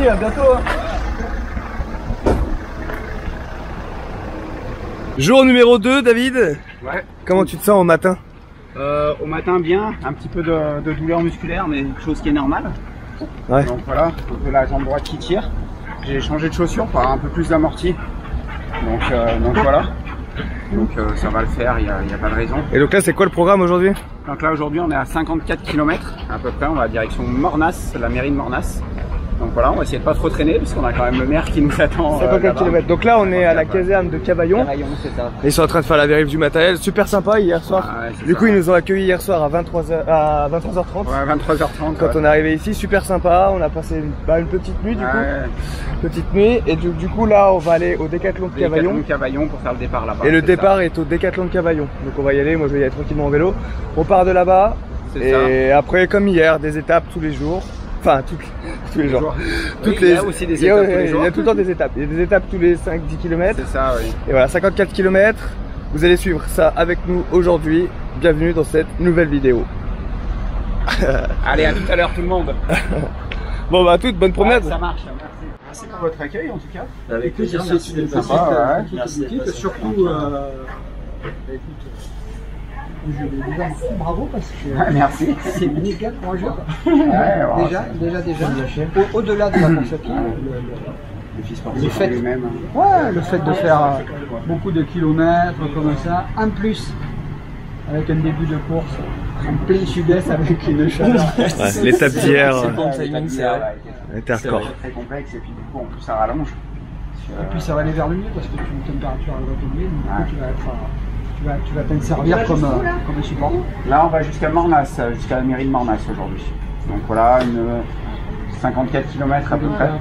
merci, à bientôt. hein. Jour numéro 2, David. Ouais. Comment tu te sens au matin? Euh, au matin bien, un petit peu de, de douleur musculaire, mais chose qui est normale. Ouais. Donc voilà, un peu la jambe droite qui tire. J'ai changé de chaussure pour avoir un peu plus d'amorti. Donc, euh, donc voilà. Donc euh, ça va le faire, il n'y a, a pas de raison. Et donc là, c'est quoi le programme aujourd'hui? Donc là aujourd'hui on est à 54 km à peu près, on va à direction Mornas, la mairie de Mornas. Donc voilà, on va essayer de pas trop traîner puisqu'on a quand même le maire qui nous attend. euh, 54 là-bas. km. Donc là, on est à la caserne de Cavaillon. Ça. Ils sont en train de faire la vérif du matériel. Super sympa hier soir. Ah ouais, du ça. coup, ils nous ont accueillis hier soir à 23h, à 23h30. Ouais, 23h30. Quand on est arrivé ici, super sympa. On a passé une, bah, une petite nuit du coup. Petite nuit. Et du, du coup, là, on va aller au décathlon de Cavaillon. Cavaillon. Cavaillon pour faire le départ là-bas. Et le départ est au décathlon de Cavaillon. Donc on va y aller. Moi, je vais y aller tranquillement en vélo. On part de là-bas. C'est ça. Et après, comme hier, des étapes tous les jours. Enfin, toutes- tous les jours. Oui, il y a aussi des il y a- étapes tous les il y jours. a tout le temps des étapes. Il y a des étapes tous les 5-10 km. C'est ça, oui. Et voilà, 54 km. Vous allez suivre ça avec nous aujourd'hui. Bienvenue dans cette nouvelle vidéo. Allez, à tout à l'heure tout le monde. Bon bah à toutes, bonne promenade. ça marche, merci. Merci pour votre accueil en tout cas. Avec plaisir, merci, merci c'est sympa, ouais. Surtout, euh, bah, écoute, je vais déjà dire bravo parce que merci. c'est méga courageux. quoi. Ouais, ouais, déjà, déjà, déjà. Au- Au-delà de la course à pied, le, le- fait- lui-même. ouais, le fait de faire euh, beaucoup de kilomètres comme ça, en plus avec un début de course en plein sud-est avec une chaleur. Ouais, L'étape d'hier C'est euh, bon timing, c'est vrai. était. Très complexe et puis du coup en plus ça rallonge. Et puis ça va aller vers le mieux parce que tu as une température va tomber, donc du coup, Ouais. tu vas être, tu vas, tu vas t'en servir comme, euh, comme support. Là on va jusqu'à Mornas, euh, jusqu'à la mairie de Mornas aujourd'hui. Donc voilà, une euh, 54 km à peu près. Donc,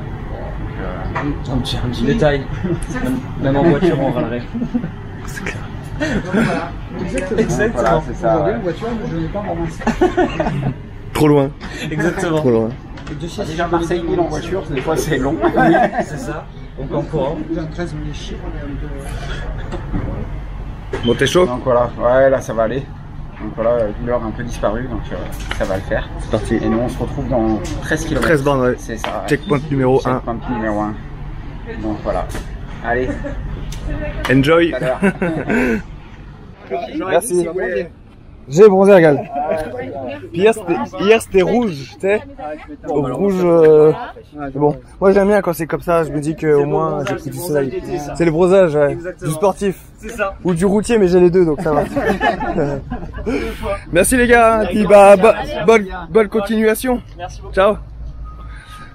euh, Un petit, un petit détail. Même, en voiture, on râlerait. Exactement. Voilà, c'est ça. Aujourd'hui, ouais. en voiture, je n'ai pas vraiment Trop loin, Exactement. trop loin. Ah, Déjà Marseille-Ville en voiture, des fois c'est long. C'est ça. Donc en courant. J'ai un 13 minutes chier. Bon t'es chaud Donc voilà, ouais là ça va aller. Donc voilà, la douleur a un peu disparu, donc euh, ça va le faire. C'est parti. Et nous on se retrouve dans 13 km. 13 bornes, ouais. C'est ça. ouais. Checkpoint numéro 1. Checkpoint numéro 1. Donc voilà. Allez, Enjoy. Merci. J'ai bronzé à gal. Puis hier c'était, hier, c'était rouge, tu sais. Rouge. euh, bon. Moi j'aime bien quand c'est comme ça. Je me dis que au moins j'ai pris du soleil. C'est le bronzage, ouais. du sportif. Ou du routier, mais j'ai les deux, donc ça va. Merci les gars. Et puis bah bo- bonne bonne continuation. Ciao.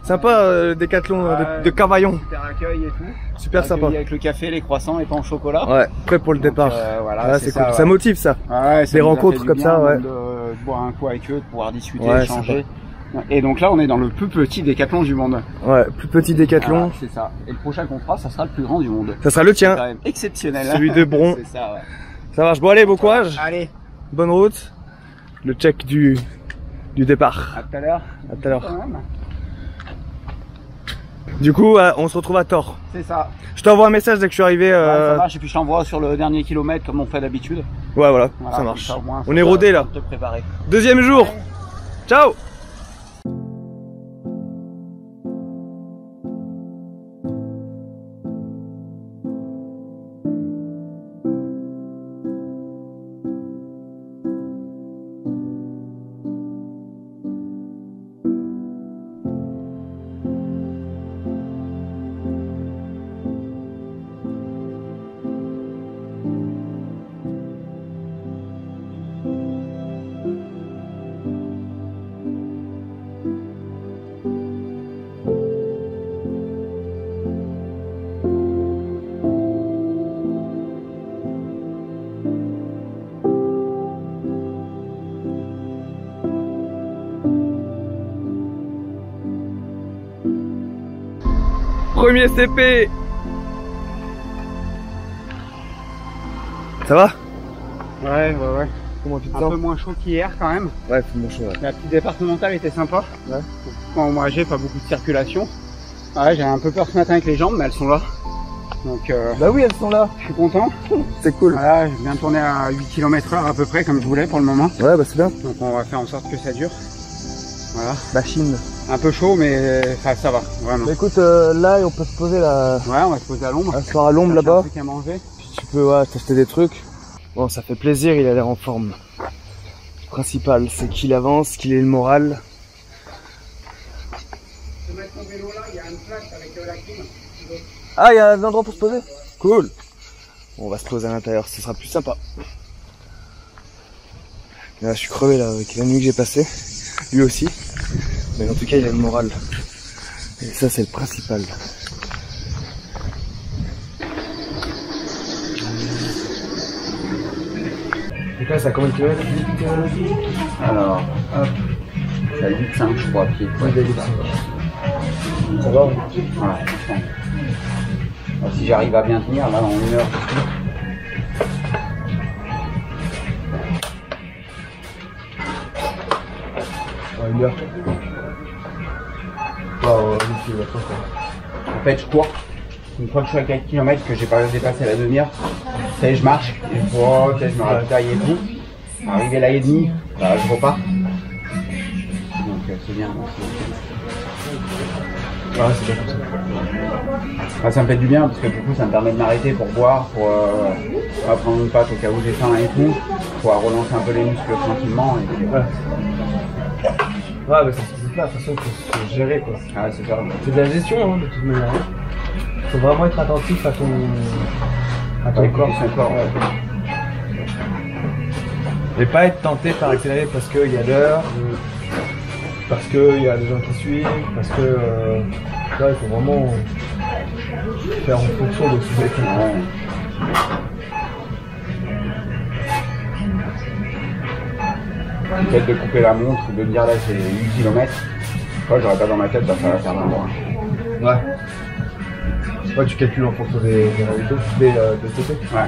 Sympa euh, décathlon de, de Cavaillon. Super accueil et tout. Super sympa. Avec le café, les croissants et pain au chocolat. Ouais, prêt pour le départ. Euh, voilà, Ouais, c'est ça, cool. ouais. Ça motive ça. Ouais, ça Des rencontres comme bien, ça, ouais. De, de boire un coup avec eux, de pouvoir discuter, Ouais, échanger. Et donc là, on est dans le plus petit décathlon du monde. Ouais, plus petit décathlon. Voilà, c'est ça. Et le prochain qu'on fera, ça sera le plus grand du monde. Ça sera le C'est quand tien. même exceptionnel. Celui de Bron. C'est ça, ouais. Ça marche. Bon allez, bon courage. Allez, Bonne route. Le check du, du départ. à tout à l'heure. À tout à l'heure. Du coup, euh, on se retrouve à Thor. C'est ça. Je t'envoie un message dès que je suis arrivé. Ouais, Euh... ça marche. Et puis je t'envoie sur le dernier kilomètre comme on fait d'habitude. Ouais, voilà, Voilà, ça marche. moins, On est rodé là. Te préparer. Deuxième jour. Ciao. Premier CP. Ça va? Ouais, ouais, ouais. Comment tu te Un sens peu moins chaud qu'hier quand même. Ouais, c'est mon choix. La petite départementale était sympa. Ouais. Bon, moi j'ai pas beaucoup de circulation. Ouais, j'ai un peu peur ce matin avec les jambes, mais elles sont là. Donc euh, Bah oui, elles sont là. je suis content. C'est cool. Voilà, je viens de tourner à 8 km heure à peu près comme je voulais pour le moment. Ouais, bah c'est bien. Donc on va faire en sorte que ça dure. Voilà. La Chine. Un peu chaud, mais enfin, ça va, vraiment. Bah écoute, euh, là, on peut se poser là, Ouais, on va se poser à l'ombre. à l'ombre Chercher un là-bas. truc à manger. Puis tu peux ouais, t'acheter des trucs. Bon, ça fait plaisir, il a l'air en forme. Le principal, c'est qu'il avance, qu'il ait le moral. Ah, il y a un endroit pour se poser? Cool. Bon, on va se poser à l'intérieur, ce sera plus sympa. Là, je suis crevé là avec la nuit que j'ai passée. Lui aussi. Mais en tout cas, il a le moral. Et ça, c'est le principal. Donc là, ça a combien de kilomètres Alors, hop. Suis à 8,5 je crois à pied. Ouais, Ça va Ouais, franchement. Alors, si j'arrive à bien tenir, là, en une heure, Ouais, une heure. Fort. En fait, je cours. Une fois que je suis à 4 km, que j'ai pas dépassé la demi-heure, je marche. Et je vois, je me ravitaille et tout. Arrivé là et demi, bah, je repars. Donc, euh, c'est bien. C'est bien comme ça. Ah, ça me fait du bien parce que du coup, ça me permet de m'arrêter pour boire, pour euh, prendre une pâte au cas où j'ai faim et tout, pour relancer un peu les muscles tranquillement. Et Ouais. Ouais, mais passe. De toute façon, faut se gérer quoi. ah, c'est. C'est de la gestion, hein, de toute manière. Faut vraiment être attentif à ton, à ton corps. son corps, ouais. Et pas être tenté par accélérer parce qu'il y a l'heure, parce qu'il y a des gens qui suivent, parce que euh, là, il faut vraiment faire en fonction de ce que Peut-être de couper la montre de dire là j'ai 8 km. Moi j'aurais pas dans ma tête, bah, ça va faire un mois. Ouais. Ouais, tu calcules en fonction des, des résultats, des, euh, des TP. Ouais.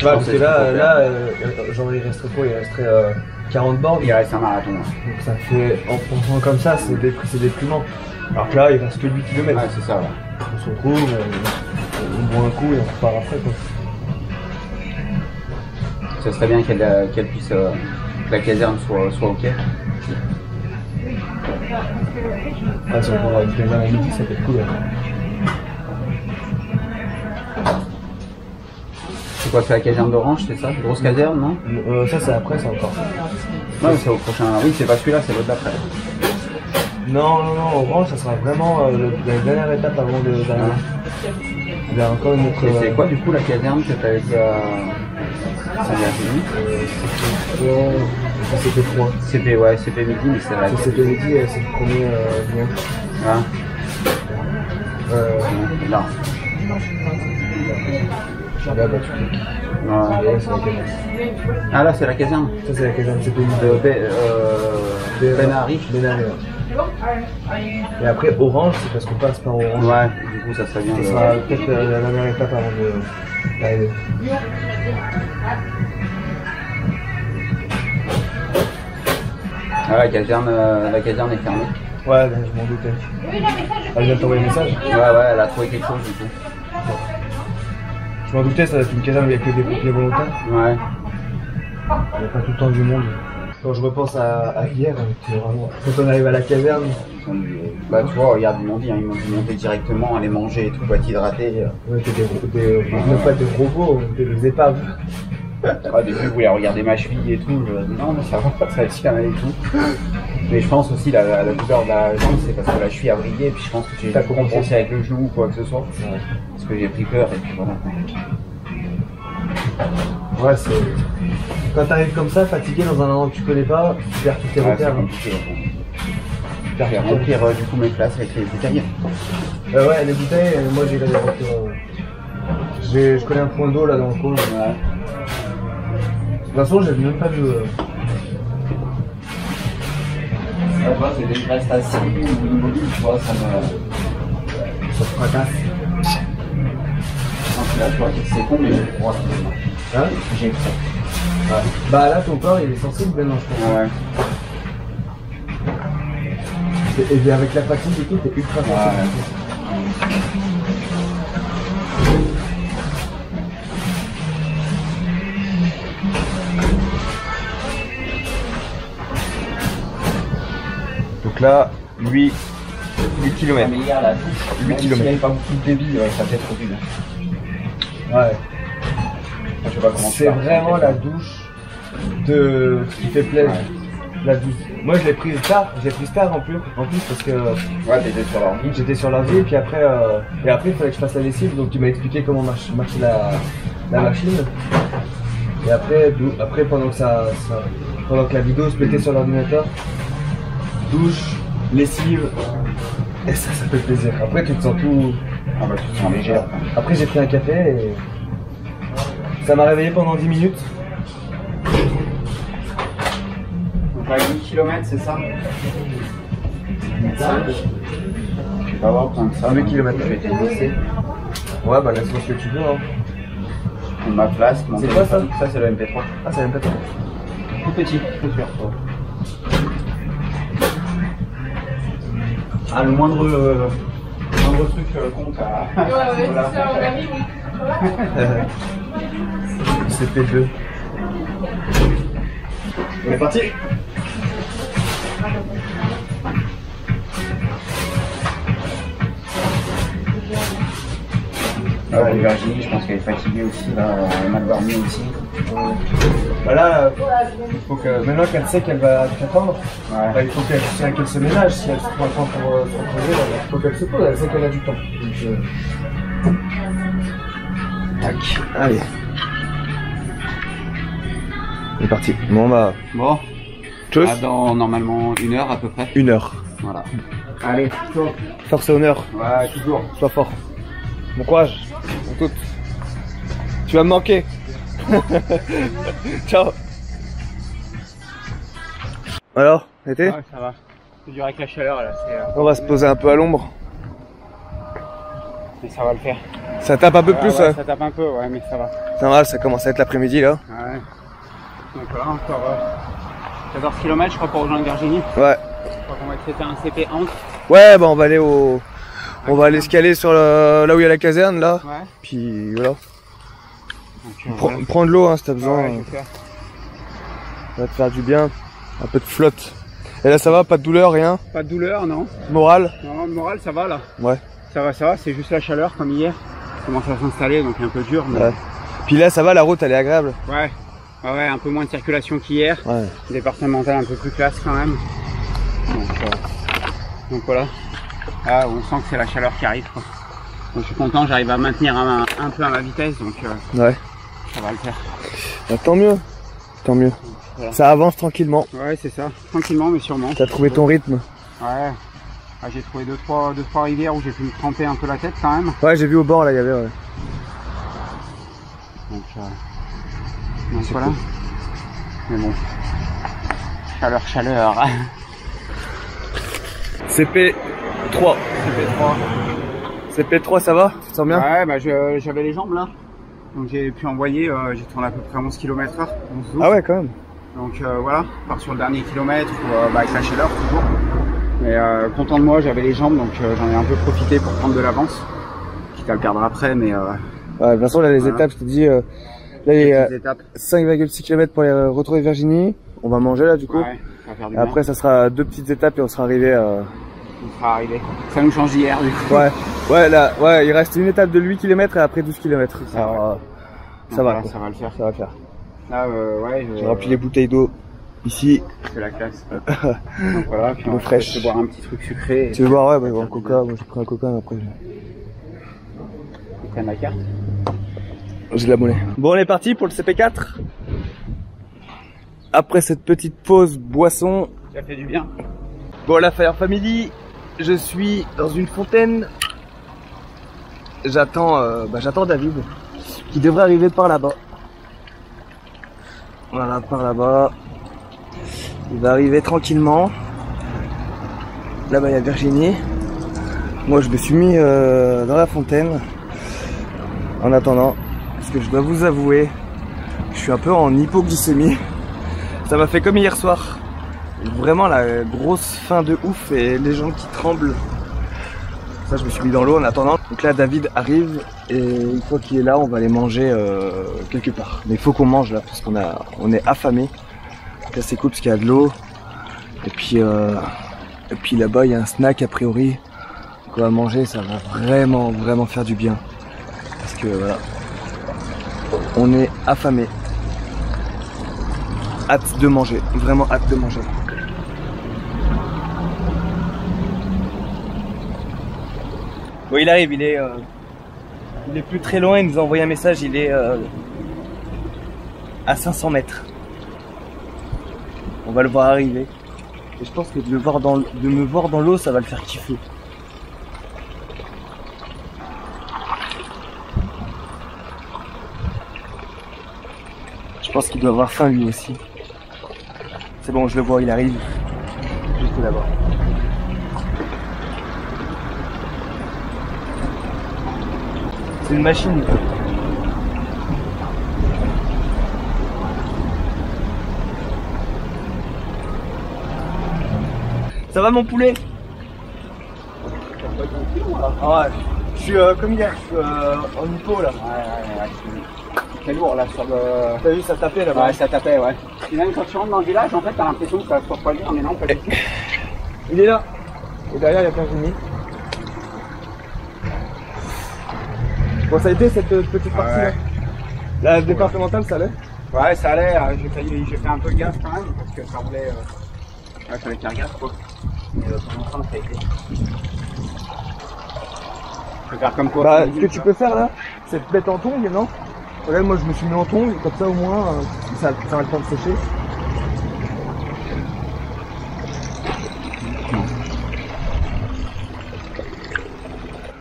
Ouais, parce c'est que là, là, euh, genre il resterait quoi? Il resterait euh, 40 bornes. Il reste un marathon. Ouais, Donc ça fait, en pensant comme ça, c'est dé- c'est déprimant. Alors que là, il reste que 8 km. ouais c'est ça. Ouais. On se retrouve, on, on boit un coup et on repart après quoi. Ça serait bien qu'elle euh, puisse euh, que la caserne soit, soit ok. Ah, si on à midi, ça peut être cool. C'est quoi, c'est la caserne d'Orange, c'est ça? Grosse caserne, non? Euh, ça, c'est après, ça encore. Non, c'est au prochain. Oui, c'est pas celui-là, c'est l'autre d'après. Non, non, non, Orange, ça sera vraiment euh, le- la dernière étape avant de. Il y a encore une autre. C'est quoi du coup la caserne que dit à Ouais, ça, c'était froid. C'était ouais, c'était midi, mais c'est vrai. C'était midi, c'est le premier euh, lien. Ah, Euh, là, bah, tu cliques. C'est la caserne. Ah là, c'est la caserne. Ça, c'est la caserne, c'est. De Be- Benarif. Benarif, ouais. Et après, Orange, c'est parce qu'on passe par Orange. Ouais, du coup, ça serait bien Ça sera peut-être la dernière étape avant de- d'arriver. Ah, la caserne, euh, la caserne est fermée. Ouais, ben, je m'en doutais. Elle vient de t'envoyer un message? Ouais, ouais, elle a trouvé quelque chose du coup. Je m'en doutais, ça va être une caserne où il n'y a que des pompiers volontaires. Ouais. Il n'y a pas tout le temps du monde. Quand je repense à, à hier, vraiment... quand on arrive à la dû- Bah, tu vois, regarde, ils m'ont dit, hein, ils m'ont dit monter directement, aller manger et tout, pas t'hydrater. euh. on était des, des, non pas des robots, on était des épaves. Au début, je voulais regarder ma cheville et tout. Je me dis non, mais ça va, ça tient et tout. Mais je pense aussi la, la douleur de la jambe, c'est parce que la cheville a brillé. Et puis je pense que j'ai compensé. avec le genou ou quoi que ce soit. Parce que j'ai pris peur et puis voilà. Ouais, c'est... Quand t'arrives comme ça, fatigué dans un endroit que tu connais pas, tu perds tous tes Ouais, repères. hein. Je perds vais remplir euh, du coup mes classes avec les bouteilles. Euh, ouais, les bouteilles, euh, moi j'ai les remplir. Je connais un point d'eau là dans le coin. De Ouais. toute façon, j'ai même pas vu. euh, Ouais, moi, c'est des restes assis ou immobiles, tu vois, ça me. Ça se fracasse. Là, tu vois, c'est con, mais j'ai le droit. Hein? J'ai le droit. Ouais. Bah là, ton corps il est sensible maintenant, je pense. Ouais. Et et avec la fatigue et tout, t'es ultra sensible. Donc là, 8, 8 km. Mais hier, la douche, Huit même s'il n'y pas beaucoup de débit, ouais, ça fait trop dur. Ouais. Je sais pas comment C'est vraiment la douche de qui fait plaisir. La. Moi je l'ai prise tard, j'ai prise tard en plus, en plus parce que Ouais, t'étais sur j'étais sur l'ordi puis après euh, et après il fallait que je fasse la lessive donc tu m'as expliqué comment marche, marchait la, la machine. Et après, après pendant que ça, ça- pendant que la vidéo se mettait sur l'ordinateur, douche, lessive, et ça ça fait plaisir. Après tu te sens tout. Ah bah, tu te sens léger. Après j'ai pris un café et ça m'a réveillé pendant 10 minutes. Donc là, 8 km, c'est ça 5. Je vais pas avoir besoin de ça. 8 kilomètres. Je vais te laisser. Ouais bah laisse-moi ce que tu veux hein. Ma place. mon C'est quoi, ça. Ça, c'est le MP3. Ah vient pas toi. Tout petit, tout sûr. Ah, le moindre, euh, moindre truc euh, compte à. Ouais, ouais, Voilà. c'est ça, on a mis, oui. CP2. On est parti Ah, ouais, Virginie, je pense qu'elle est fatiguée aussi, là, elle a mal dormi aussi. Bah là, il faut que maintenant qu'elle sait qu'elle va t'attendre, Ouais. bah, il faut qu'elle qu'elle se ménage. Si elle se prend le temps pour euh, se reposer, bah, il faut qu'elle se pose, elle sait qu'elle a du temps. Donc, euh, Tac, allez. On est parti. Bon bah, Bon, tchuss. ah, dans normalement une heure à peu près. Une heure. Voilà. Allez, chaud. Force et honneur, Ouais, toujours. sois fort. Bon courage, toutes. Tu vas me manquer. Ciao. Alors, été ça va. C'est dur avec la chaleur là, c'est, euh, On va se poser un peu à l'ombre. mais ça va le faire. Ça tape un peu plus, ouais, ouais. Ça tape un peu, ouais, mais ça va. Ça va, ça commence à être l'après-midi là. Ouais. Donc voilà, encore euh, 14 km je crois pour rejoindre Virginie. Ouais. Je crois qu'on va essayer un CP entre. Ouais, bah on va aller au. On va aller se caler sur là où il y a la caserne là. Ouais. Puis voilà. Donc, Prends- voilà. Prends de l'eau hein, si t'as Ah besoin. ouais. Ça va te faire du bien. Un peu de flotte. Et là ça va, pas de douleur, rien? Pas de douleur, non. Moral. Non, moral ça va là. Ouais. Ça va, ça va, c'est juste la chaleur comme hier. Ça commence à s'installer donc un peu dur. Mais... Ouais. Puis là ça va, la route elle est agréable. Ouais. Ouais, ouais, un peu moins de circulation qu'hier. Ouais. Départemental un peu plus classe quand même. Donc, euh, donc voilà. Ah, on sent que c'est la chaleur qui arrive. Quoi. Donc je suis content, j'arrive à maintenir un, un peu à ma vitesse, donc euh, Ouais. ça va le faire. Bah, tant mieux. Tant mieux. Voilà. Ça avance tranquillement. Ouais, c'est ça. Tranquillement, mais sûrement. T'as trouvé ton rythme. Ouais. Ah, j'ai trouvé deux trois, deux, trois rivières où j'ai pu me tremper un peu la tête quand même. Ouais, j'ai vu au bord là, il y avait. Ouais. Donc, euh, donc voilà. Mais bon. Chaleur, chaleur. CP3. CP3. CP3, ça va? Tu te sens bien? Ouais, bah j'avais les jambes là. Donc j'ai pu envoyer, euh, j'ai tourné à peu près 11 km heure. 11 12. Ah ouais, quand même. Donc euh, voilà, part sur le dernier kilomètre euh, bah, avec la chaleur toujours. Mais euh, content de moi, j'avais les jambes donc j'en ai un peu profité pour prendre de l'avance. Quitte à le perdre après, mais euh, Ouais, de toute façon, là, les Voilà. étapes, je te dis, là, il y a petites étapes. 5,6 km pour aller retrouver Virginie. On va manger là, du coup. Ouais, ça va faire du Et bien. après, ça sera deux petites étapes et on sera arrivé. Euh... on sera arrivé. Ça nous change d'hier du coup. Ouais, ouais, là, ouais, il reste une étape de 8 km et après 12 km. ça, Alors, euh, Donc ça va, voilà, quoi. ça va le faire. ça va faire. Là, euh, ouais, je- J'ai rempli les bouteilles d'eau ici. c'est la classe. donc voilà, puis on va fraîche. se boire un petit truc sucré. Tu veux boire, ouais, bah, un coca. Moi, j'ai pris un coca, mais après, prenne la carte. j'ai de la monnaie. Bon, on est parti pour le CP4. Après cette petite pause boisson, Ça fait du bien. Bon, la Fire Family, je suis dans une fontaine. J'attends, euh, bah, j'attends David, qui devrait arriver par là-bas. Voilà, par là-bas. Il va arriver tranquillement. Là-bas, il y a Virginie. Moi, je me suis mis euh, dans la fontaine. En attendant, parce que je dois vous avouer, je suis un peu en hypoglycémie. Ça m'a fait comme hier soir vraiment la grosse faim de ouf et les gens qui tremblent. Ça, je me suis mis dans l'eau en attendant. Donc là, David arrive et une fois qu'il est là, on va aller manger euh, quelque part. Mais il faut qu'on mange là parce qu'on a, on est affamé. Là, c'est cool parce qu'il y a de l'eau. Et puis, euh, Et puis là-bas, il y a un snack a priori qu'on va manger. Ça va vraiment, vraiment faire du bien. Parce que voilà, on est affamé. Hâte de manger, vraiment hâte de manger. Bon, il arrive, il est, euh, il est plus très loin. Il nous a envoyé un message. Il est euh, à 500 mètres. On va le voir arriver. Et je pense que de, voir de me voir dans l'eau, ça va le faire kiffer. Je pense qu'il doit avoir faim lui aussi. C'est bon, je le vois, il arrive. Juste là-bas. C'est une machine. Ça va mon poulet? Ah ouais. Je suis euh, comme hier, je suis euh, en hypo là. C'est lourd là sur le. T'as vu ça tapait là-bas Ouais, ça tapait, ouais. Et même quand tu rentres dans le village, en fait, t'as l'impression que ça se pas bien, mais non, pas du tout. Il est là. Et derrière, il y a plein de Bon, ça a été cette euh, petite partie Ouais. là La départementale, ça allait Ouais, ça allait, euh, j'ai failli- j'ai fait un peu gaffe quand même, parce que ça roulait. Euh... Ouais, fallait faire gaffe quoi. Mais euh, pour l'instant, ça a été. Je vais faire comme toi. Bah, ce que tu peux faire là, c'est te mettre en tongue, non Regarde, moi je me suis mis en tongue, comme ça au moins, euh, ça, ça a le temps de sécher.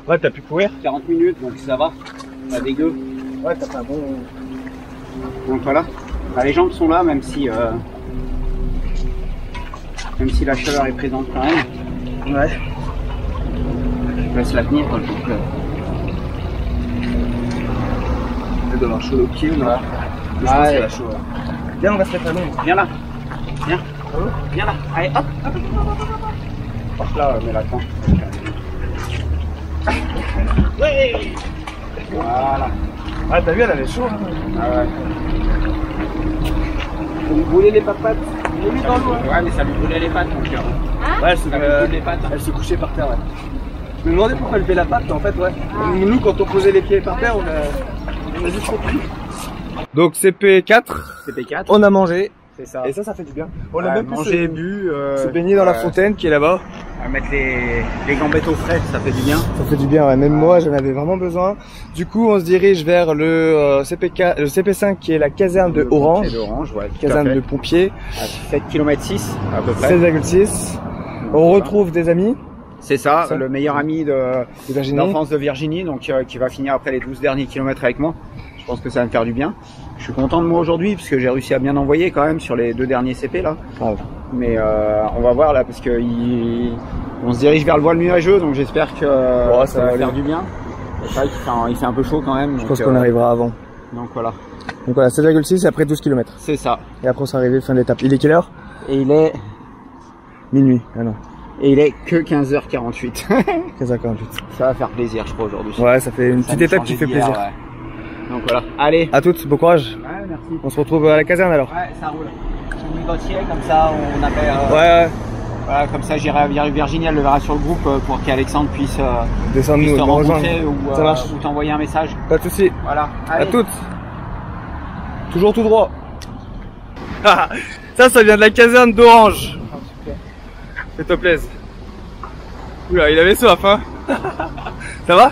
Ouais, t'as pu courir 40 minutes, donc ça va. Pas dégueu. Ouais, t'as un bon. Donc voilà. Bah, les jambes sont là, même si. Euh... Même si la chaleur est présente quand même. Ouais. Je laisse la tenir quand je trouve que. Elle doit avoir chaud au pied ou non Je Ouais. qu'elle a chaud. là. Viens, on va se mettre à l'ombre. Viens là. Viens. Viens là. Allez, hop, hop, hop, hop, hop, hop. Passe là, euh, mets la Voilà. Ah, t'as vu, elle avait chaud. hein. Ah ouais. Vous brûlez les papates Ouais, mais ça lui brûlait les pattes, mon cœur. Ouais, elle se, Ça lui euh, brûle les pattes. elle se couchait par terre, ouais. Je me demandais pourquoi elle levait la patte, en fait, ouais. Nous, quand on posait les pieds par terre, on a, on a juste compris. Donc, CP4, CP4, on a mangé, c'est ça. et ça, ça fait du bien. On Ouais, a même pu mangé, se, bu, euh, se baigner dans la euh, fontaine qui est là-bas. Va mettre les, les gambettes au frais, ça fait du bien. Ça fait du bien, ouais. Même moi, j'en avais vraiment besoin. Du coup, on se dirige vers le euh, CP4, le CP5 qui est la caserne de Le Orange, ouais, caserne de pompiers, À 7 km 6 à peu près. 16,6. On retrouve des amis C'est ça, Ça. le meilleur ami de d'enfance de Virginie, donc euh, qui va finir après les 12 derniers kilomètres avec moi. Je pense que ça va me faire du bien. Je suis content de moi aujourd'hui parce que j'ai réussi à bien envoyer quand même sur les deux derniers CP là. Mais euh, on va voir là parce que il- on se dirige vers le voile nuageux, donc j'espère que euh, ça, ça va va aller. faire du bien. C'est vrai qu'il fait, un- il fait un peu chaud quand même. Je pense qu'on euh, arrivera avant. Donc voilà, Donc voilà, 16,6 et après 12 km. c'est ça. Et après, on s'est arrivé fin de l'étape. Il est quelle heure? Et il est Minuit. Ah non, et il est que 15h48. 15h48. ça va faire plaisir, je crois aujourd'hui. Ouais, ça fait une Ça petite étape qui fait plaisir. ouais. Donc voilà. Allez. À toutes, bon courage. Ouais, merci. On se retrouve à la caserne alors. Ouais, ça roule. Gauthier, comme ça on appelle. euh, Ouais. Voilà, comme ça j'irai Virginie, elle le verra sur le groupe euh, pour qu'Alexandre puisse, euh, Descends puisse nous, te rencontrer rejoindre. ou, Ça euh, marche. ou t'envoyer un message. Pas de soucis. Voilà. À toutes. Toujours tout droit. Ah, ça, ça vient de la caserne d'Orange. Que te plaise. Oula, il avait soif, hein. ça va?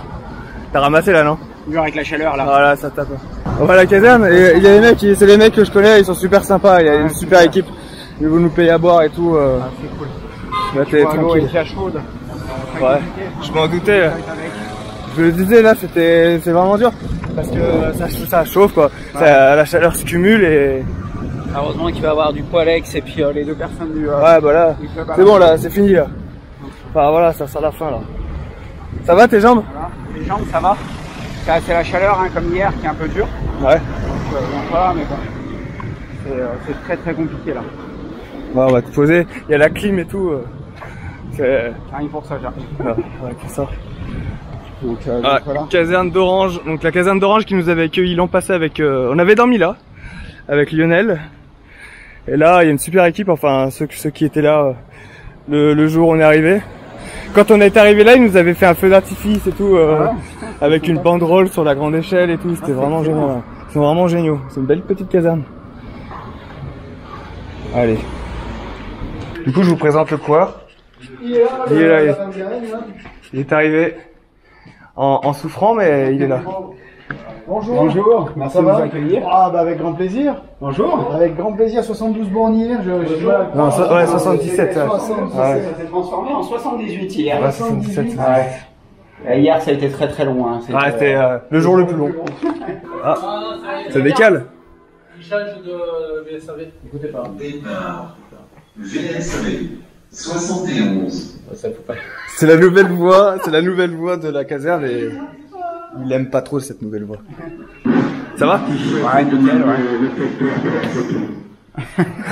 T'as ramassé là, non? Dur avec la chaleur là. Voilà, ça tape. On va à la caserne et il y a des mecs, c'est les mecs que je connais, ils sont super sympas, il y a une super équipe. Ils vont nous payer à boire et tout. Euh, Ah, c'est cool. là, t'es L'eau est tranquille. chaude. Ouais, je m'en doutais. Je le disais là, c'était, c'est vraiment dur parce que ça, ça chauffe quoi. Ça- la chaleur se cumule et Heureusement qu'il va y avoir du Poilex et puis euh, les deux personnes du. euh, ouais, bah là, du club à c'est bon là, c'est fini là. Enfin voilà, ça sert la fin là. Ça va tes jambes? Voilà. Les jambes, ça va? C'est c'est la chaleur hein, comme hier qui est un peu dure. Ouais. Donc, euh, donc voilà, mais bon. C'est euh, c'est très très compliqué là. Ouais, on va te poser. Il y a la clim et tout. euh. C'est Rien pour ça, j'arrive. ouais, ouais, c'est ça. Donc, euh, donc Ah, voilà. caserne d'Orange. Donc la caserne d'Orange qui nous avait accueillis l'an passé avec. euh, on avait dormi là avec Lionel. Et là, il y a une super équipe. Enfin, ceux, ceux qui étaient là, euh, le, le jour où on est arrivé. Quand on est arrivé là, ils nous avaient fait un feu d'artifice et tout, euh, avec une banderole sur la grande échelle et tout. C'était vraiment génial. Ils sont vraiment géniaux. C'est une belle petite caserne. Allez. Du coup, je vous présente le coureur. Il est là, il est, il est arrivé en, en souffrant, mais il est là. Bonjour. Bonjour, merci Ça de nous va accueillir. Ah bah avec grand plaisir. Bonjour. Avec grand plaisir, 72 bornes hier. Je, Non, so- ouais, 77. ouais. 77. Ouais. Ça s'est transformé en 78 hier. Ouais, 77. Ouais. Et hier, ça a été très très long. Hein. Ouais, c'était euh, le jour le plus long. Ah, ça décale. Il change de VSAV. Écoutez pas. Départ. VSAV 71. Ça faut pas. C'est la nouvelle voix, c'est la nouvelle voix de la caserne et il aime pas trop cette nouvelle voix. Ça va? Ouais, nickel, ouais.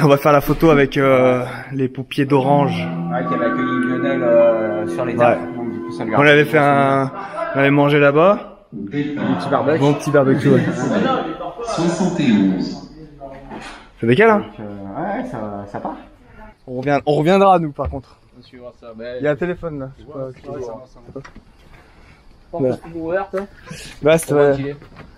On va faire la photo avec euh, les paupiers d'orange. Ouais, qui avait accueilli Lionel euh, sur les tables. Ouais. Ça lui a On avait fait un, on avait mangé là-bas. Départ. barbecue. Bon petit barbecue. Ouais. 71. Ça décale hein Donc, euh, ouais, ça, ça part. on, revient, on reviendra nous par contre. On suivra ça. Il y a un téléphone là. Je sais pas, ouais, ça va, ça va. Ouverte. Bah c'était Comment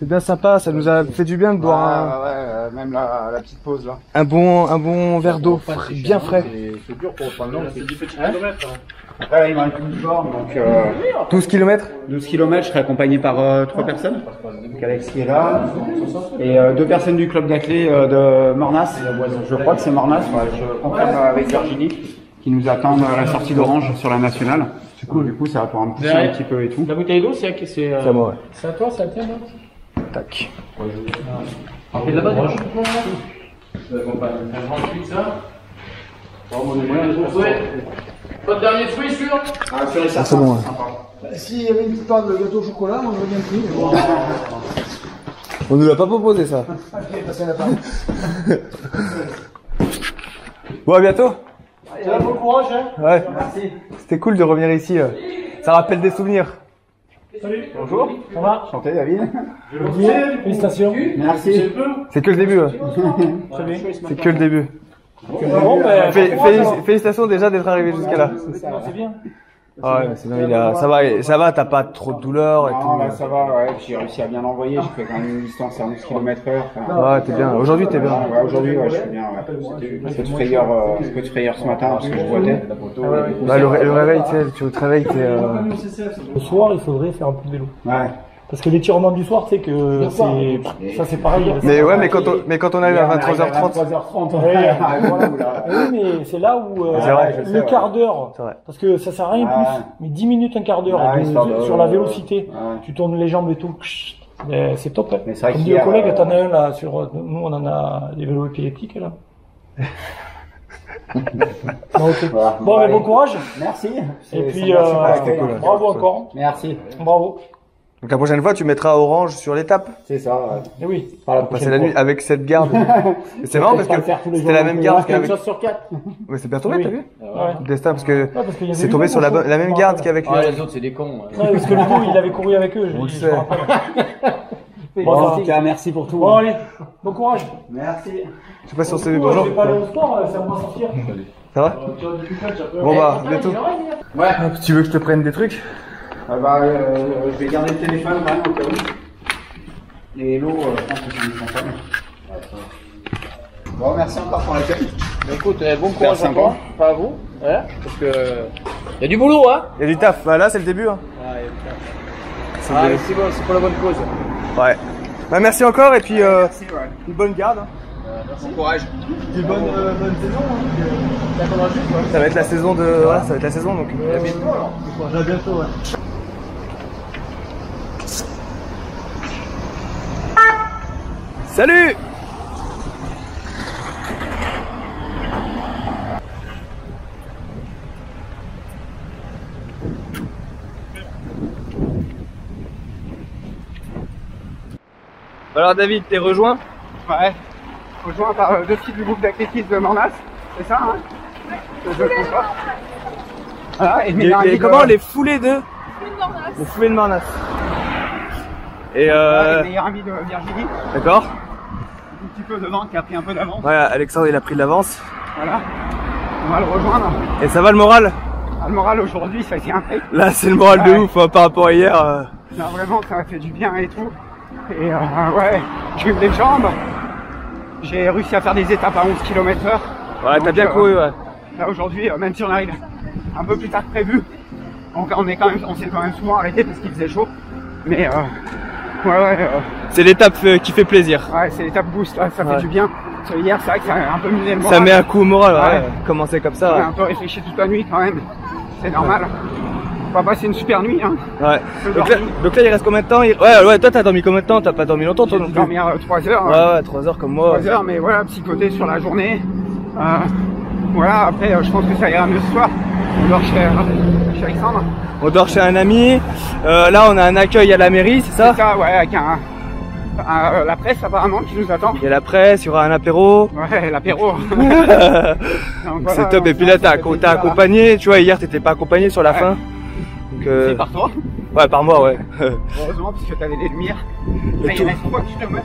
ouais, il est c'était bien sympa, ça nous a fait du bien de boire ouais, euh, même la, la petite pause là. un, un bon un bon verre d'eau bien frais. hein, c'est- C'est dur pour reprendre. Non, c'est 10 petits kilomètres. hein. Après, là, il manque une borne, donc euh, 12 km 12 km, je serai accompagné par euh, trois personnes. Donc Alex qui est là, et euh, deux personnes du club d'athlé euh, de Mornas. Je crois que c'est Mornas, ouais, je confirme avec Virginie, qui nous attendent à la sortie d'Orange sur la nationale. C'est cool. Du coup, ça va pouvoir me pousser un petit peu et tout. La bouteille d'eau, c'est à qui? C'est euh, C'est à moi, ouais. C'est à toi, c'est à tienne, Tac. On fait de de dernier fruit, sûr Ah, Ah, c'est bon. S'il y avait une petite part de gâteau au chocolat, moi j'aurais bien pris. On nous l'a pas proposé ça. Bon à bientôt. Bon courage, hein Ouais. C'était cool de revenir ici. euh. Ça rappelle des souvenirs. Bonjour. Ça va Santé, David. Félicitations. Merci. C'est que le début. bien. C'est que le début. Bon, ben, Fé- félici- félicitations déjà d'être arrivé jusqu'à là. c'est bien. Ah ouais, mais sinon il a... ça va, ça va, t'as pas trop de douleur et Non, tout. là, ça va, ouais. J'ai réussi à bien l'envoyer. J'ai fait quand même une distance à 11 km heure. Ouais, t'es bien. Aujourd'hui t'es bien. Ouais, aujourd'hui, ouais, je suis bien. Ouais. Un peu de frayeur, euh, un peu de frayeur ce matin parce que je boitais. Bah, le, ré- le réveil, tu sais, tu te réveilles, t'es. euh, Le soir, il faudrait faire un peu de vélo. Ouais. Parce que l'étirement du soir, tu sais que c'est, ça c'est pareil. Mais ouais, mais quand on, mais quand on arrive à On arrive 23h30, 23h30. Ouais. Ouais, voilà, oula. Oui, mais c'est là où euh, C'est vrai, sais, le quart d'heure, parce que ça sert à rien Ah plus, mais 10 minutes, un quart d'heure Ah, de- histoire de- sur la vélocité, Ouais. tu tournes les jambes et tout, c'est top. Hein. Mais vrai Comme dit le collègue, t'en as un là, sur, nous on en a des vélos épileptiques là. Bon, ok. Voilà. Bon, mais bon courage, Merci. et puis euh, bravo encore, Merci. bravo. Donc la prochaine fois, tu mettras orange sur l'étape. C'est ça. ouais. Et oui, Par la Passer prochaine la nuit avec cette garde. C'est marrant parce que c'était la non même garde Ouais, qu'avec. Sur quatre. Ouais, c'est bien tombé, Oui. t'as vu ouais. Destin parce que Ouais, c'est tombé sur la, je même me garde qu'avec. Ah, euh, les autres, c'est des cons. hein. Ouais, parce que le dos, il avait couru avec eux. je- On le je sait. Bon, en tout cas, merci pour tout. Bon, allez, bon courage. Merci. Je sais pas si on s'est vu. Je Bonjour. vais pas aller au sport, euh, ça va pas sortir. Ça va Bon bah, bientôt. Ouais. Tu veux que je te prenne des trucs? Ah bah, euh, je vais garder le téléphone quand même au cas où. Et l'eau, euh, je pense que c'est indispensable. Bon, merci encore pour l'accueil. Bah, Écoute, euh, bon courage Merci à toi, pas à vous, hein, parce que il y a du boulot, hein. Il y a du taf. Bah là, c'est le début. Hein. C'est Ah, le mais début. c'est bon, c'est pour la bonne cause. Ouais. Bah merci encore et puis euh, Merci, ouais. une bonne garde. hein. Bon courage. Une bonne, euh, bonne saison. Ça va être la saison de. Voilà, ça va être la saison donc. euh, À bientôt alors. À bientôt, ouais. Salut Alors David, t'es rejoint Ouais. Rejoint par euh, deux filles du groupe d'athlétisme de Mornas. C'est ça, hein Je ne comprends pas. Voilà, et les, amis les- de- comment les foulées de Les foulées de Marnas. Et euh, les meilleurs amis de Virginie, d'accord. Peu devant, qui a pris un peu d'avance. Voilà, Alexandre il a pris de l'avance. Voilà. On va le rejoindre. Et ça va le moral? Ah, le moral aujourd'hui, ça a été un truc. Là, c'est le moral de ouf hein, par rapport à hier. euh. Non, vraiment, ça m'a fait du bien et tout. Et euh, ouais, j'ai eu les jambes. J'ai réussi à faire des étapes à 11 km heure. Ouais, t'as bien euh, couru, ouais. Là aujourd'hui, même si on arrive un peu plus tard que prévu, on, on est quand même, on s'est quand même souvent arrêté parce qu'il faisait chaud. Mais euh, ouais, ouais, euh, C'est l'étape euh, qui fait plaisir. ouais, c'est l'étape boost, là, ça Ouais. fait du bien. Parce que hier, c'est vrai que ça a un peu le moral. Ça met un coup au moral, ouais. Ouais. Commencer comme On ça. a un peu réfléchi toute la nuit quand même. C'est normal. On va passer une super nuit. Hein. Ouais. Donc là, dormi. donc là, il reste combien de temps? Il- Ouais, ouais, toi, t'as dormi combien de temps? T'as pas dormi longtemps, toi non plus dormir 3 heures. hein. Ouais, ouais, 3 heures comme moi. 3 heures, mais voilà, psychoté sur la journée. Euh, voilà, après, euh, je pense que ça ira mieux ce soir. On dort chez, Alexandre. On dort chez un ami. Euh, là, on a un accueil à la mairie, c'est ça C'est ça, ouais, avec un, un- la presse apparemment qui nous attend. Il y a la presse, il y aura un apéro. Ouais, l'apéro. Voilà, c'est top. Et puis là, t'as accompagné. Tu vois, hier, t'étais pas accompagné sur la Ouais. fin. Euh, C'est par toi. ouais, par moi, ouais. Heureusement, puisque t'avais des lumières. Là, il reste 3 km.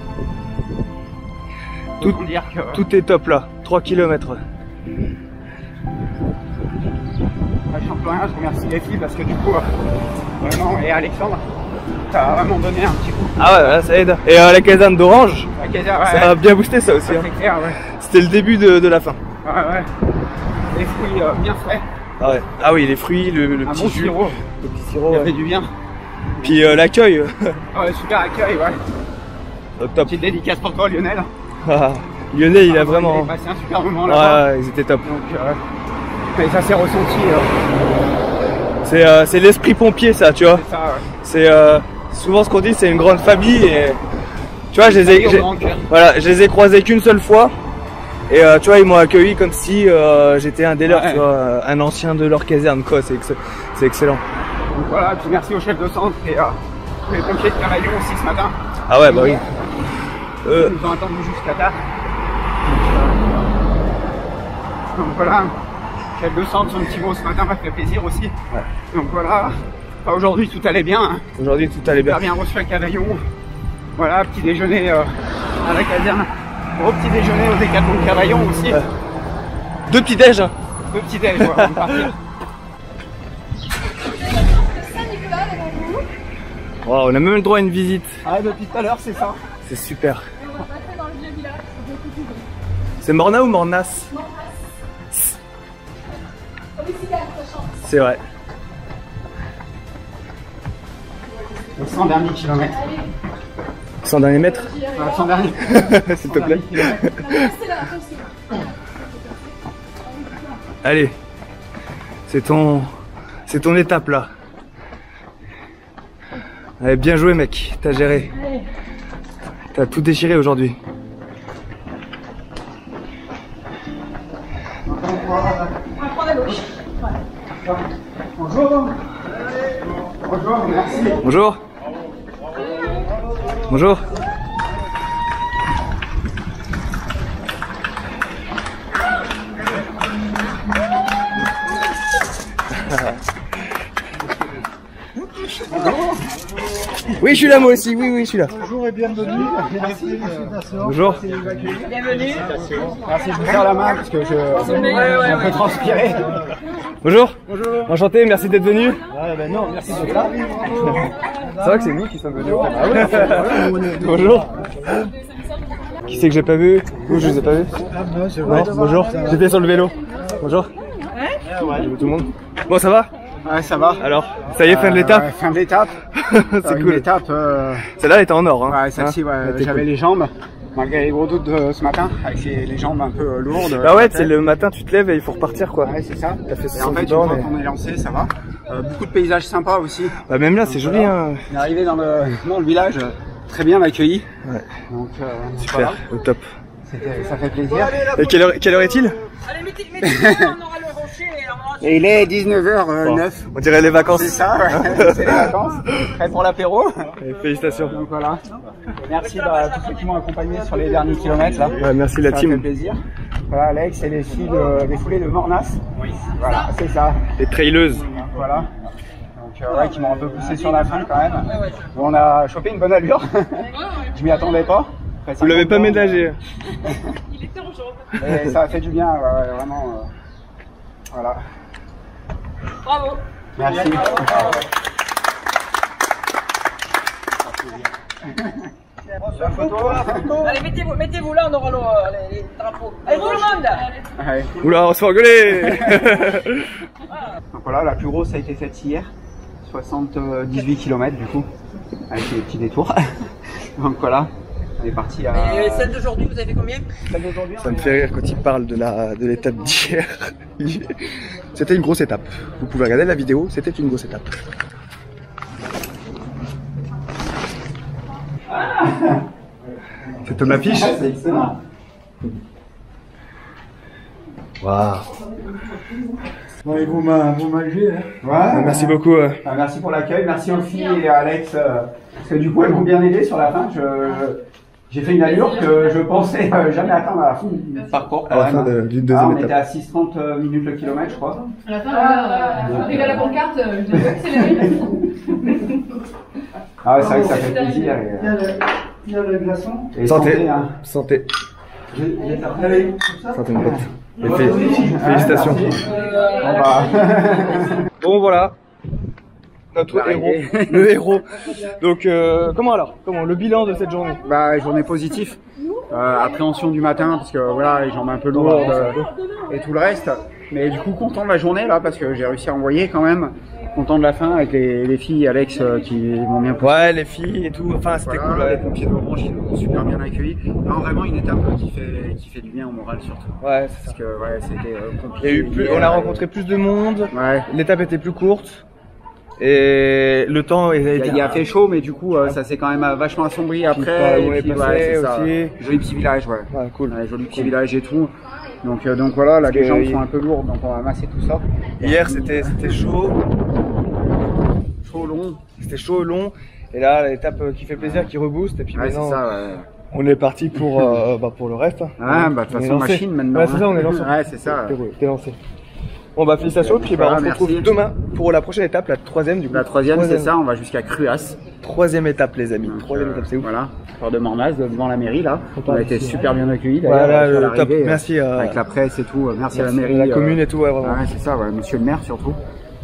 Tout- dire que Tout est top là. 3 km. Je remercie les filles parce que du coup, euh, vraiment, et Alexandre, t'as vraiment donné un petit coup. Ah ouais, là, ça aide. Et euh, la caserne d'Orange, ouais, ça a bien boosté ça aussi. ça, hein. c'est clair, ouais. C'était le début de, de la fin. Ouais, ouais. Les fruits euh, bien frais, Ah, ouais. ah oui, les fruits, le, petit bon jus, sirop, le petit sirop. ça ouais. fait du bien. Puis l'accueil, Ouais, super accueil, ouais. top. Petite dédicace pour toi, Lionel. Ah, Lionel, il a Ah, vraiment. Il a passé un super moment Ouais, là-bas. ouais, ils étaient top. Donc, mais ça s'est ressenti, C'est euh, l'esprit pompier, ça, tu vois. C'est euh, souvent ce qu'on dit, c'est une grande famille. Et, tu vois, je les ai, voilà, je les ai croisés qu'une seule fois. Et euh, tu vois, ils m'ont accueilli comme si euh, j'étais un des leurs, Ouais. tu vois, un ancien de leur caserne, quoi. C'est ex- c'est excellent. Donc voilà, puis merci au chef de centre et les pompiers de Cavaillon aussi ce matin. Ah ouais, bah oui. Ils nous ont attendu jusqu'à tard. Donc, euh, Voilà, chef de centre, son petit mot ce matin m'a fait plaisir aussi. Donc voilà, Enfin, aujourd'hui tout allait bien. hein. Aujourd'hui, tout allait bien. Bien reçu à Cavaillon. Voilà, petit déjeuner euh, à la caserne. Gros petit déjeuner au décathlon de Cavaillon aussi. Ouais. Deux petits déj. hein. Deux petits déj ouais, avant de partir. Wow, on a même le droit à une visite. Ah, depuis tout à l'heure, c'est ça. C'est super. C'est Morna ou Mornas C'est vrai. Le 100 derniers kilomètres. 100 derniers mètres, Enfin, 100 derniers. s'il te plaît. Allez, c'est ton, c'est ton étape là. Allez, bien joué mec, t'as géré. T'as tout déchiré aujourd'hui. Bonjour. Bonjour. Oui, je suis là moi aussi. Oui, oui, je suis là. Bonjour et bienvenue. Merci, félicitations. Bonjour. Merci, je vous serre la main parce que je j'ai un peu transpiré. Bonjour. Bonjour. Enchanté, merci d'être venu. ben non, merci d'être là. C'est vrai que c'est nous qui sommes venus. Bonjour. Qui c'est que j'ai pas vu? Vous, je vous ai pas vu Non, bonjour. J'étais sur le vélo. Bonjour. J'ai vu tout le monde. Bon, ça va? Ouais, ça va. Alors, ça y est, fin de Euh, l'étape Fin de l'étape. C'est cool. étape. euh, Celle-là, elle était en or. Hein. Ouais, celle-ci, ouais, j'avais cool. les jambes, malgré les gros doutes de ce matin, avec les, les jambes un peu euh, lourdes. Bah ouais, c'est le matin, tu te lèves et il faut repartir quoi. Ouais, c'est ça. T'as fait Et en 60 fait, une fois qu'on est lancé, ça va. Euh, beaucoup de paysages sympas aussi. Bah même là, c'est joli. Hein. On est arrivé dans le, dans le village, très bien accueilli. Ouais. Donc, euh, Super, voilà. au top. Ça fait plaisir. Et quelle heure, quelle heure est-il? Allez, mettez, mettez on aura le rocher et il est 19h09. On dirait les vacances. C'est ça, ouais. c'est les vacances. Prêt pour l'apéro. Félicitations. Donc voilà. Merci bah, à tous ceux qui m'ont accompagné sur les derniers kilomètres là. Ouais, merci la ça team. fait plaisir. Voilà Alex et les filles de, les foulées de Mornas. Oui. Voilà, c'est ça. Les traileuses. Voilà. Donc euh, ouais, qui m'ont un peu poussé sur la fin quand même. Bon, on a chopé une bonne allure. Je m'y attendais pas. Après, Vous l'avez 50 pas ans, ménagé. Et ça a fait du bien, ouais, ouais, vraiment. euh, Voilà. Bravo. Merci. Allez, mettez-vous mettez là, on aura le- les, les drapeaux. Allez, tout le monde. Oula, on se fait engueuler Donc voilà, la plus grosse a été faite hier. 78 km du coup, avec les petits détours. Donc voilà, on est parti à. Et celle d'aujourd'hui, vous avez fait combien Ça me fait rire quand il parle de la de l'étape d'hier. C'était une grosse étape. Vous pouvez regarder la vidéo, c'était une grosse étape. C'est Thomas Fiche C'est excellent. Waouh Ouais, vous m'a- vous m'avez, hein. Ouais. Merci beaucoup. euh. Ah, merci pour l'accueil, merci aux filles et à Alex, euh, parce que du coup elles m'ont bien aidé sur la fin. Je- J'ai fait une allure que je pensais euh, jamais atteindre à la fin du parcours. À la fin de- d'une Ah, deuxième on était à 6,30 minutes le kilomètre, je crois. À la fin, euh, arrivé à la pancarte, euh, je vais accélérer. Ah ouais, c'est vrai que ça fait plaisir. Il y a le, il y a le glaçon. et Santé. hein. Santé. Allez, Santé mon pote. Félicitations. Bon voilà. Notre va héros. Le héros. Donc euh, comment alors? Comment le bilan de cette journée? Bah, journée positive. Euh, appréhension du matin parce que voilà, les jambes un peu lourdes euh, et tout le reste. Mais du coup, content de la journée là parce que j'ai réussi à envoyer quand même. Content de la fin avec les, les filles, Alex qui m'ont bien poussé. Ouais, les filles et tout. Enfin, c'était Voilà, cool. ouais. Les pompiers d'Orange qui nous ont super bien accueillis. Non, vraiment une étape qui fait, qui fait du bien au moral surtout. Ouais, c'est ça. Parce que ouais, c'était Il y compliqué. a eu plus, hier. on a rencontré plus de monde. Ouais. L'étape était plus courte. Et le temps il a Il a- il a fait chaud, mais du coup, euh, ça s'est quand même vachement assombri après. et puis, ouais, aussi. Joli petit village, ouais. Ouais, cool. Ouais, joli petit village et tout. Donc, euh, donc voilà, là, les jambes sont un peu lourdes, donc on va masser tout ça. Hier c'était c'était chaud, Chaud, long. c'était chaud long. Et là l'étape euh, qui fait plaisir, qui rebooste. Et puis maintenant ça, ouais. on est parti pour euh, bah, pour le reste. Ah, bah, de toute façon, lancé. machine maintenant. Ouais, c'est ça, on est hein. lancé. Ouais, c'est ça. T'es lancé. Bon bah félicitations. Puis bah, on se retrouve demain pour la prochaine étape, la troisième du coup. La troisième, c'est ça, on va jusqu'à Cruas. Troisième étape les amis. Donc, Troisième euh, étape, c'est ouf. Voilà, port de Mornaz, devant la mairie là. On a été ici, super bien accueillis. Voilà, le top. euh, Merci, euh, Avec la presse et tout. Merci, à la mairie. la commune et tout, ouais, vraiment. Ouais, c'est ça, ouais. Monsieur le maire surtout.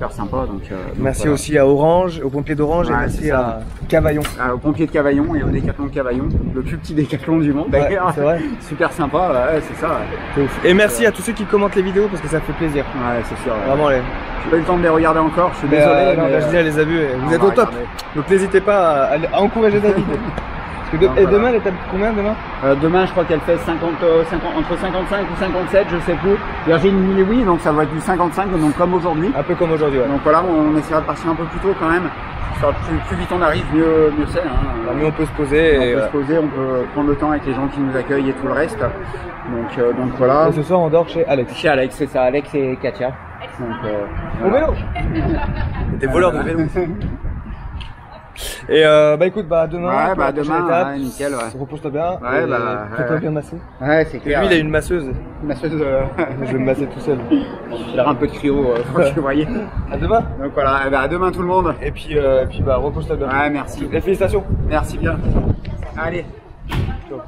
Super sympa. Donc, euh, donc, Merci voilà. aussi à Orange, aux pompiers d'Orange et merci à Cavaillon. Ah, au pompier de Cavaillon et au décathlon de Cavaillon, le plus petit décathlon du monde Ouais, d'ailleurs. c'est vrai. Super sympa, ouais, c'est ça. Ouf. Et merci à tous ceux qui commentent les vidéos parce que ça fait plaisir. Ouais, c'est sûr. Vraiment les. J'ai pas eu le temps de les regarder encore, je suis Mais, désolé. euh, non, mais, elle les a vus et vous on êtes au top. regarder. Donc n'hésitez pas à, à encourager David. Que de- et demain l'étape combien demain euh, demain, je crois qu'elle fait 50, euh, 50 entre 55 ou 57, je sais plus. Virginie dit oui, donc ça doit être du 55, donc comme aujourd'hui. Un peu comme aujourd'hui. Ouais. Donc voilà, on, on essaiera de partir un peu plus tôt quand même. Plus, plus vite on arrive, mieux, mieux c'est. Hein. Mieux on peut se poser. on Et, peut euh, se poser, on peut prendre le temps avec les gens qui nous accueillent et tout le reste. Donc, euh, donc voilà. et ce soir on dort chez Alex. Chez Alex, c'est ça, Alex et Katia. Donc, euh, Au vélo. Des voleurs de vélo. Et euh, bah écoute, bah demain. Ouais, bah, demain, étape, ouais, nickel, ouais. Repose-toi bien. Ouais, bah, Fais-toi ouais. bien masser. Ouais, c'est Et lui, clair. il a une masseuse. une masseuse de... Je vais me masser tout seul. Il aura un peu de cryo, euh, tranquille, vous voyez. À demain. Donc voilà, ben, à demain tout le monde. Et puis, euh, et puis bah repose-toi bien. Ouais, merci. Et félicitations. Merci bien. Allez. Ciao.